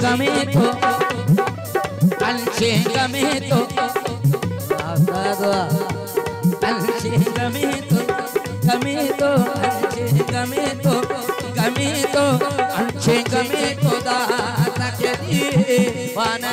गमे तो अंशे गमे तो तो गमी तो अच्छे गमी तो गमी तो अच्छे गमी तो दाता के दीवाना